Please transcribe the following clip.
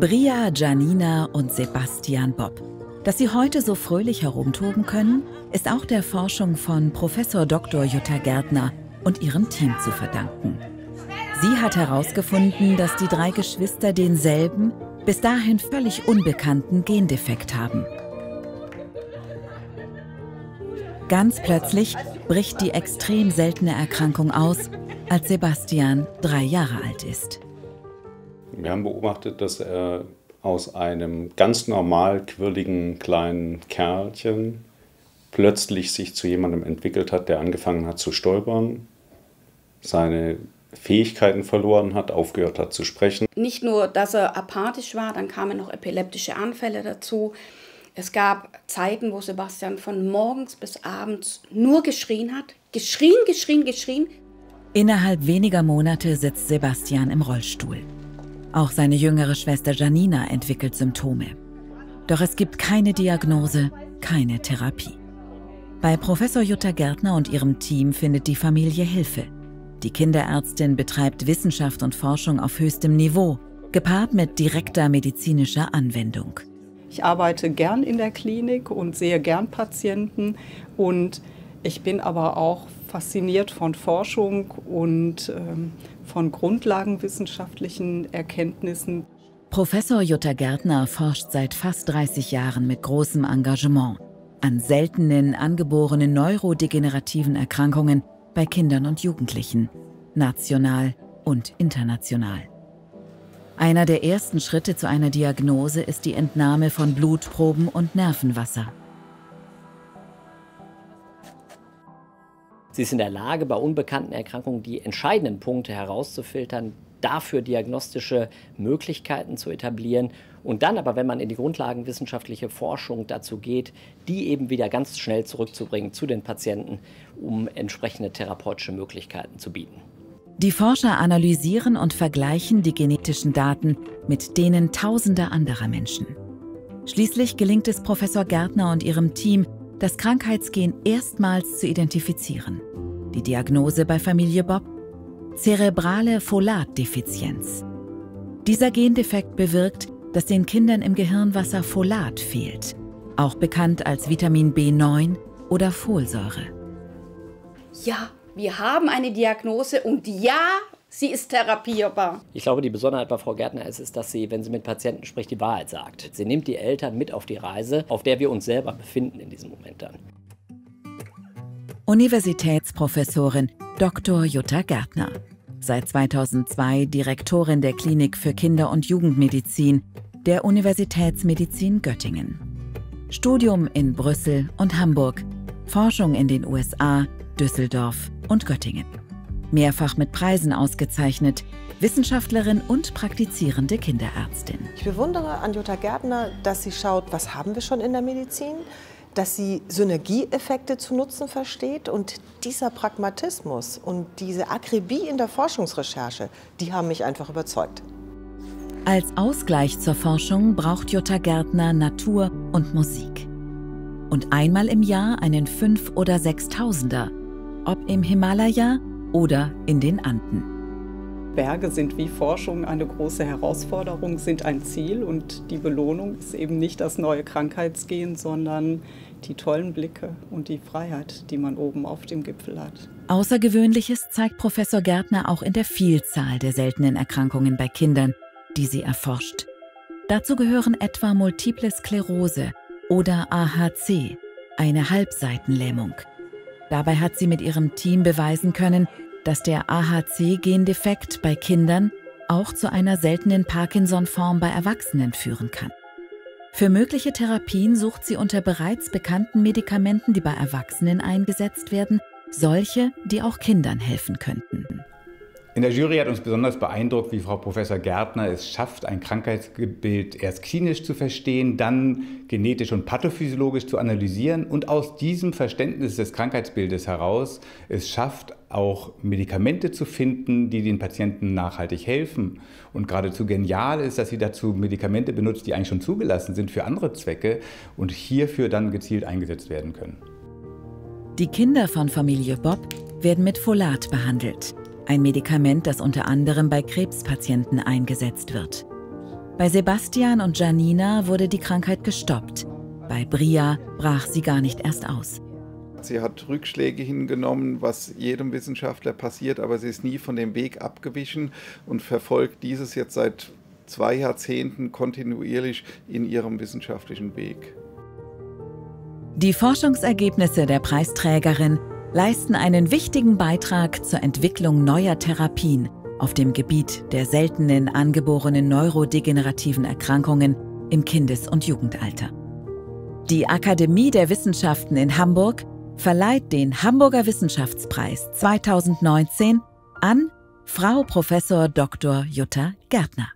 Bria, Janina und Sebastian Bob. Dass sie heute so fröhlich herumtoben können, ist auch der Forschung von Professor Dr. Jutta Gärtner und ihrem Team zu verdanken. Sie hat herausgefunden, dass die drei Geschwister denselben, bis dahin völlig unbekannten Gendefekt haben. Ganz plötzlich bricht die extrem seltene Erkrankung aus, als Sebastian drei Jahre alt ist. Wir haben beobachtet, dass er aus einem ganz normal quirligen kleinen Kerlchen plötzlich sich zu jemandem entwickelt hat, der angefangen hat zu stolpern, seine Fähigkeiten verloren hat, aufgehört hat zu sprechen. Nicht nur, dass er apathisch war, dann kamen noch epileptische Anfälle dazu. Es gab Zeiten, wo Sebastian von morgens bis abends nur geschrien hat. Geschrien, geschrien, geschrien. Innerhalb weniger Monate sitzt Sebastian im Rollstuhl. Auch seine jüngere Schwester Janina entwickelt Symptome. Doch es gibt keine Diagnose, keine Therapie. Bei Professor Jutta Gärtner und ihrem Team findet die Familie Hilfe. Die Kinderärztin betreibt Wissenschaft und Forschung auf höchstem Niveau, gepaart mit direkter medizinischer Anwendung. Ich arbeite gern in der Klinik und sehe gern Patienten und ich bin aber auch fasziniert von Forschung und ähm, von grundlagenwissenschaftlichen Erkenntnissen. Professor Jutta Gärtner forscht seit fast 30 Jahren mit großem Engagement an seltenen angeborenen neurodegenerativen Erkrankungen bei Kindern und Jugendlichen, national und international. Einer der ersten Schritte zu einer Diagnose ist die Entnahme von Blutproben und Nervenwasser. Sie ist in der Lage, bei unbekannten Erkrankungen die entscheidenden Punkte herauszufiltern, dafür diagnostische Möglichkeiten zu etablieren und dann aber, wenn man in die grundlagenwissenschaftliche Forschung dazu geht, die eben wieder ganz schnell zurückzubringen zu den Patienten, um entsprechende therapeutische Möglichkeiten zu bieten. Die Forscher analysieren und vergleichen die genetischen Daten mit denen tausender anderer Menschen. Schließlich gelingt es Professor Gärtner und ihrem Team, das Krankheitsgen erstmals zu identifizieren. Die Diagnose bei Familie Bob? Zerebrale Folatdefizienz. Dieser Gendefekt bewirkt, dass den Kindern im Gehirnwasser Folat fehlt, auch bekannt als Vitamin B9 oder Folsäure. Ja, wir haben eine Diagnose und ja, sie ist therapierbar. Ich glaube, die Besonderheit bei Frau Gärtner ist, ist, dass sie, wenn sie mit Patienten spricht, die Wahrheit sagt. Sie nimmt die Eltern mit auf die Reise, auf der wir uns selber befinden in diesem Moment dann. Universitätsprofessorin Dr. Jutta Gärtner. Seit 2002 Direktorin der Klinik für Kinder- und Jugendmedizin der Universitätsmedizin Göttingen. Studium in Brüssel und Hamburg, Forschung in den USA, Düsseldorf und Göttingen. Mehrfach mit Preisen ausgezeichnet, Wissenschaftlerin und praktizierende Kinderärztin. Ich bewundere an Jutta Gärtner, dass sie schaut, was haben wir schon in der Medizin, dass sie Synergieeffekte zu nutzen versteht und dieser Pragmatismus und diese Akribie in der Forschungsrecherche, die haben mich einfach überzeugt. Als Ausgleich zur Forschung braucht Jutta Gärtner Natur und Musik. Und einmal im Jahr einen Fünf- oder Sechstausender, ob im Himalaya oder in den Anden. Berge sind wie Forschung eine große Herausforderung, sind ein Ziel und die Belohnung ist eben nicht das neue Krankheitsgehen, sondern die tollen Blicke und die Freiheit, die man oben auf dem Gipfel hat. Außergewöhnliches zeigt Professor Gärtner auch in der Vielzahl der seltenen Erkrankungen bei Kindern, die sie erforscht. Dazu gehören etwa Multiple Sklerose oder AHC, eine Halbseitenlähmung. Dabei hat sie mit ihrem Team beweisen können, dass der AHC-Gendefekt bei Kindern auch zu einer seltenen Parkinson-Form bei Erwachsenen führen kann. Für mögliche Therapien sucht sie unter bereits bekannten Medikamenten, die bei Erwachsenen eingesetzt werden, solche, die auch Kindern helfen könnten. In der Jury hat uns besonders beeindruckt, wie Frau Professor Gärtner es schafft, ein Krankheitsbild erst klinisch zu verstehen, dann genetisch und pathophysiologisch zu analysieren und aus diesem Verständnis des Krankheitsbildes heraus es schafft, auch Medikamente zu finden, die den Patienten nachhaltig helfen. Und geradezu genial ist, dass sie dazu Medikamente benutzt, die eigentlich schon zugelassen sind für andere Zwecke und hierfür dann gezielt eingesetzt werden können. Die Kinder von Familie Bob werden mit Folat behandelt ein Medikament, das unter anderem bei Krebspatienten eingesetzt wird. Bei Sebastian und Janina wurde die Krankheit gestoppt. Bei Bria brach sie gar nicht erst aus. Sie hat Rückschläge hingenommen, was jedem Wissenschaftler passiert, aber sie ist nie von dem Weg abgewichen und verfolgt dieses jetzt seit zwei Jahrzehnten kontinuierlich in ihrem wissenschaftlichen Weg. Die Forschungsergebnisse der Preisträgerin leisten einen wichtigen Beitrag zur Entwicklung neuer Therapien auf dem Gebiet der seltenen angeborenen neurodegenerativen Erkrankungen im Kindes- und Jugendalter. Die Akademie der Wissenschaften in Hamburg verleiht den Hamburger Wissenschaftspreis 2019 an Frau Prof. Dr. Jutta Gärtner.